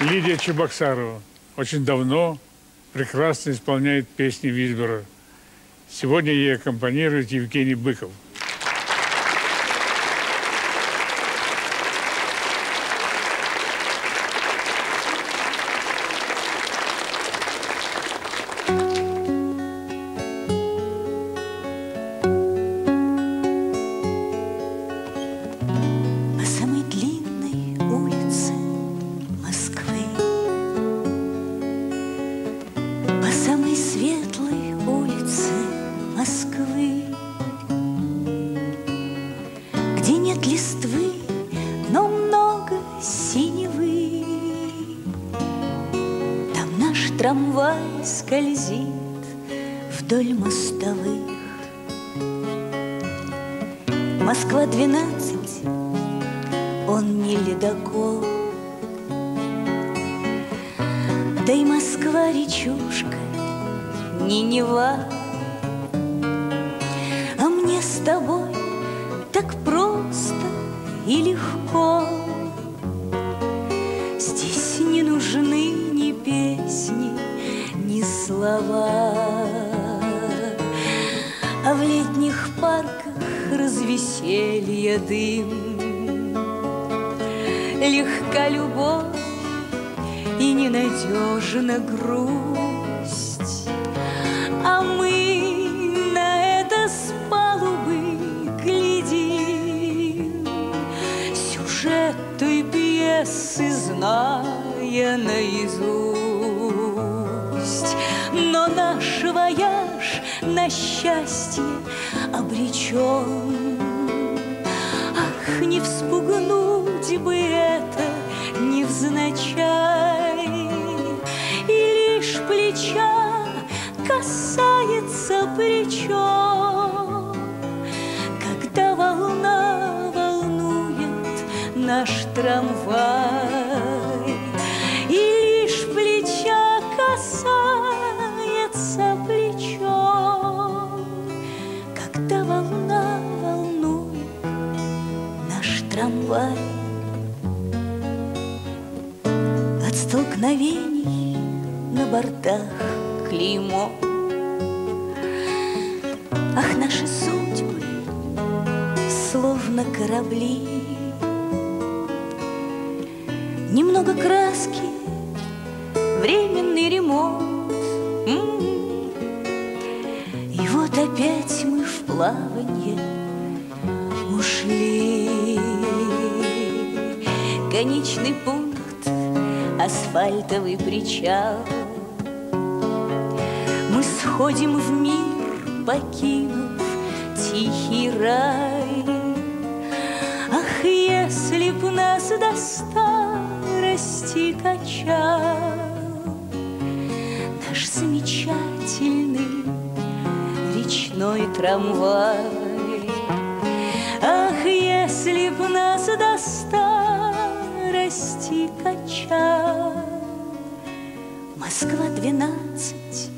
Лидия Чебоксарова очень давно прекрасно исполняет песни Вильбера. Сегодня ей аккомпанирует Евгений Быков. Трамвай скользит вдоль мостовых Москва двенадцать он не ледокол. Да и Москва речушка, не Нева. А мне с тобой так просто и легко. Слова. А в летних парках развеселье дым Легка любовь и ненадежна грусть А мы на это с палубы глядим Сюжет той пьесы зная наизусть Но наш вояж на счастье обречен Ах, не вспугнуть бы это невзначай. И лишь плеча касается плечо Когда волна волнует наш трамвай трамвай. От столкновений на бортах клеймо. Ах, наши судьбы словно корабли. Немного краски, временный ремонт. М. И вот опять мы в плаванье ушли Конечный пункт асфальтовый причал. Мы сходим в мир, покинув тихий рай. Ах, если б нас до старости качал Наш замечательный речной трамвай. Ах, если б нас до старости качал Москва двенадцать